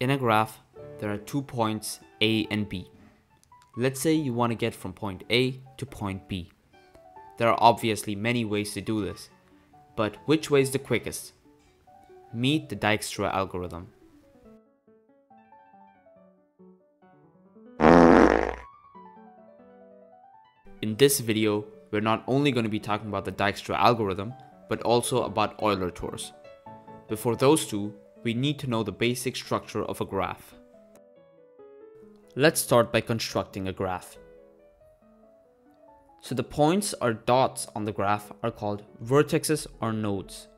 In a graph, there are two points A and B. Let's say you want to get from point A to point B. There are obviously many ways to do this, but which way is the quickest? Meet the Dijkstra algorithm. In this video, we're not only going to be talking about the Dijkstra algorithm, but also about Euler tours. Before those two, we need to know the basic structure of a graph. Let's start by constructing a graph. So the points or dots on the graph are called vertices or nodes.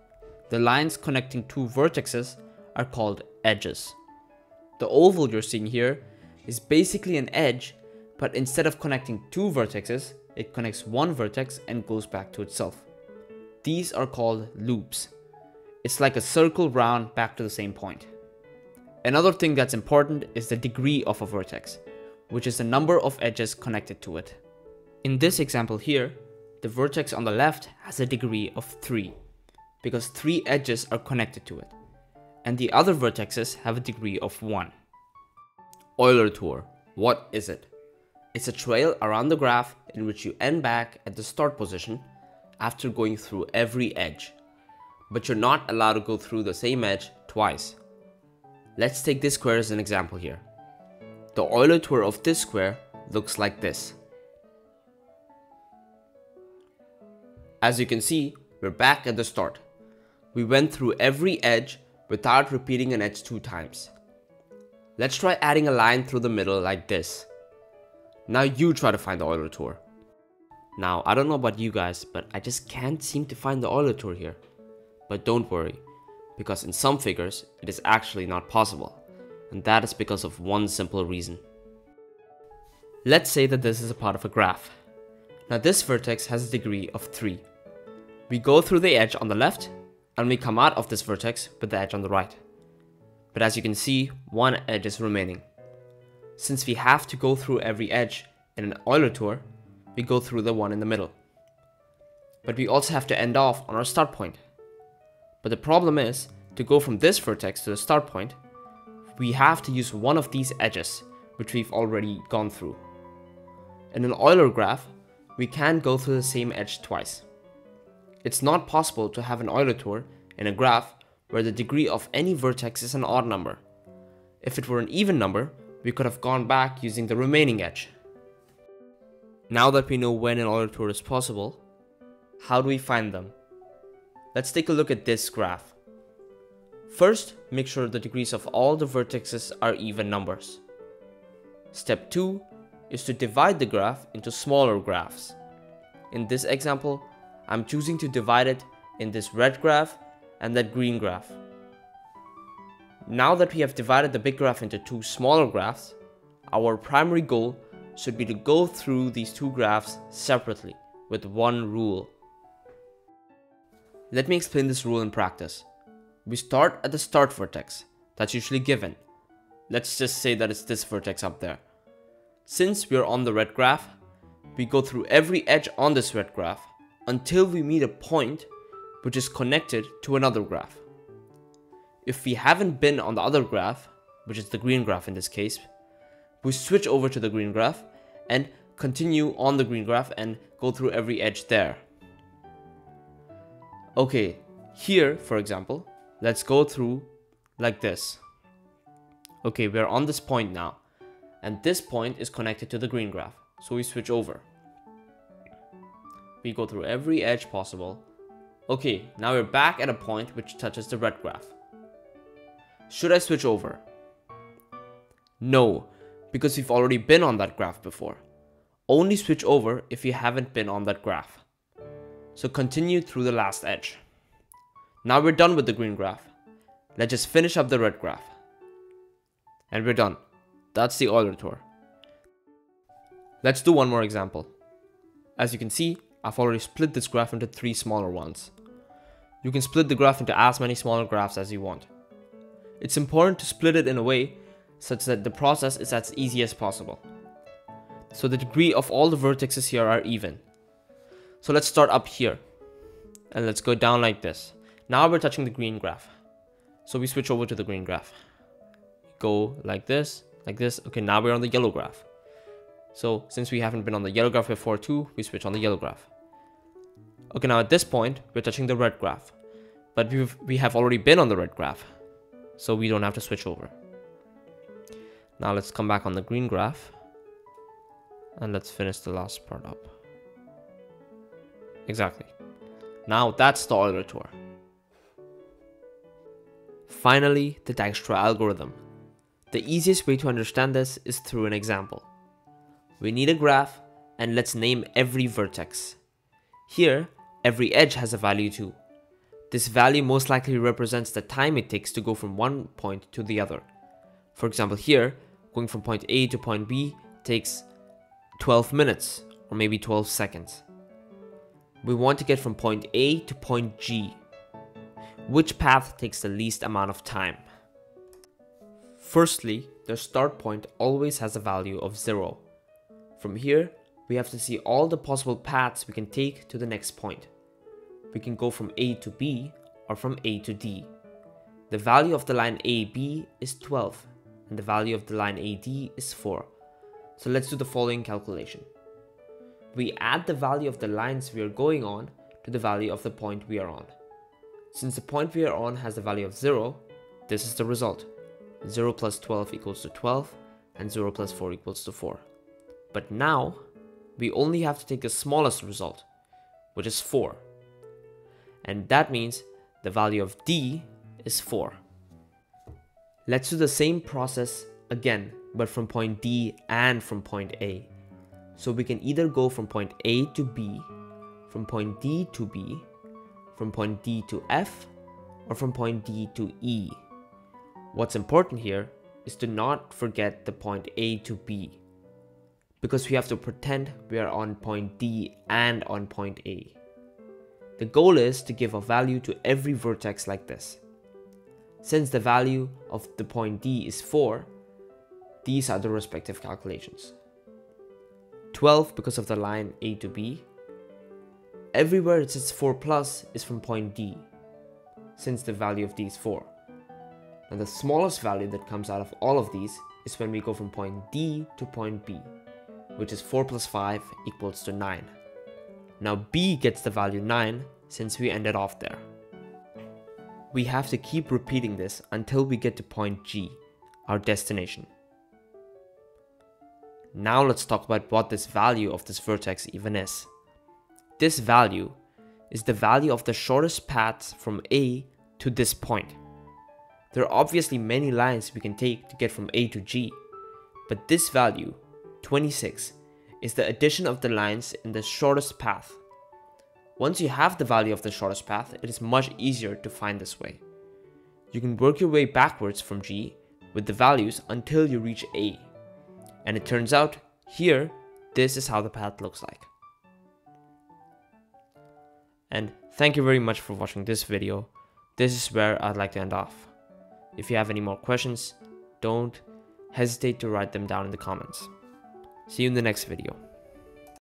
The lines connecting two vertices are called edges. The oval you're seeing here is basically an edge, but instead of connecting two vertices, it connects one vertex and goes back to itself. These are called loops. It's like a circle round back to the same point. Another thing that's important is the degree of a vertex, which is the number of edges connected to it. In this example here, the vertex on the left has a degree of 3, because 3 edges are connected to it, and the other vertexes have a degree of 1. Euler tour, what is it? It's a trail around the graph in which you end back at the start position after going through every edge. But you're not allowed to go through the same edge twice. Let's take this square as an example here. The Euler tour of this square looks like this. As you can see, we're back at the start. We went through every edge without repeating an edge two times. Let's try adding a line through the middle like this. Now you try to find the Euler tour. Now, I don't know about you guys, but I just can't seem to find the Euler tour here. But don't worry, because in some figures, it is actually not possible. And that is because of one simple reason. Let's say that this is a part of a graph. Now this vertex has a degree of 3. We go through the edge on the left, and we come out of this vertex with the edge on the right. But as you can see, one edge is remaining. Since we have to go through every edge in an Euler tour, we go through the one in the middle. But we also have to end off on our start point. But the problem is, to go from this vertex to the start point, we have to use one of these edges, which we've already gone through. In an Euler graph, we can't go through the same edge twice. It's not possible to have an Euler tour in a graph where the degree of any vertex is an odd number. If it were an even number, we could have gone back using the remaining edge. Now that we know when an Euler tour is possible, how do we find them? Let's take a look at this graph. First, make sure the degrees of all the vertices are even numbers. Step 2 is to divide the graph into smaller graphs. In this example, I'm choosing to divide it in this red graph and that green graph. Now that we have divided the big graph into two smaller graphs, our primary goal should be to go through these two graphs separately with one rule. Let me explain this rule in practice. We start at the start vertex, that's usually given. Let's just say that it's this vertex up there. Since we are on the red graph, we go through every edge on this red graph until we meet a point which is connected to another graph. If we haven't been on the other graph, which is the green graph in this case, we switch over to the green graph and continue on the green graph and go through every edge there. Okay, here, for example, let's go through like this. Okay, we're on this point now, and this point is connected to the green graph, so we switch over. We go through every edge possible. Okay, now we're back at a point which touches the red graph. Should I switch over? No, because we've already been on that graph before. Only switch over if you haven't been on that graph. So continue through the last edge. Now we're done with the green graph. Let's just finish up the red graph. And we're done. That's the Euler tour. Let's do one more example. As you can see, I've already split this graph into three smaller ones. You can split the graph into as many smaller graphs as you want. It's important to split it in a way such that the process is as easy as possible. So the degree of all the vertices here are even. So let's start up here. And let's go down like this. Now we're touching the green graph. So we switch over to the green graph. go like this, like this. Okay, now we're on the yellow graph. So since we haven't been on the yellow graph before too, we switch on the yellow graph. Okay, now at this point, we're touching the red graph. But we've, we have already been on the red graph, so we don't have to switch over. Now let's come back on the green graph. And let's finish the last part up. Exactly. Now that's the Euler tour. Finally, the Dijkstra algorithm. The easiest way to understand this is through an example. We need a graph and let's name every vertex. Here, every edge has a value too. This value most likely represents the time it takes to go from one point to the other. For example here, going from point A to point B takes 12 minutes or maybe 12 seconds. We want to get from point A to point G. Which path takes the least amount of time? Firstly, the start point always has a value of 0. From here, we have to see all the possible paths we can take to the next point. We can go from A to B or from A to D. The value of the line AB is 12 and the value of the line AD is 4. So let's do the following calculation. We add the value of the lines we are going on to the value of the point we are on. Since the point we are on has the value of 0, this is the result. 0 plus 12 equals to 12 and 0 plus 4 equals to 4. But now, we only have to take the smallest result, which is 4. And that means the value of d is 4. Let's do the same process again, but from point D and from point A. So we can either go from point A to B, from point D to B, from point D to F, or from point D to E. What's important here is to not forget the point A to B because we have to pretend we are on point D and on point A. The goal is to give a value to every vertex like this. Since the value of the point D is 4, these are the respective calculations. 12 because of the line A to B. Everywhere it says 4 plus is from point D, since the value of D is 4. And the smallest value that comes out of all of these is when we go from point D to point B which is 4 plus 5 equals to 9. Now b gets the value 9 since we ended off there. We have to keep repeating this until we get to point G, our destination. Now let's talk about what this value of this vertex even is. This value is the value of the shortest path from A to this point. There are obviously many lines we can take to get from A to G, but this value 26 is the addition of the lines in the shortest path. Once you have the value of the shortest path, it is much easier to find this way. You can work your way backwards from G with the values until you reach A. And it turns out, here, this is how the path looks like. And thank you very much for watching this video. This is where I'd like to end off. If you have any more questions, don't hesitate to write them down in the comments. See you in the next video.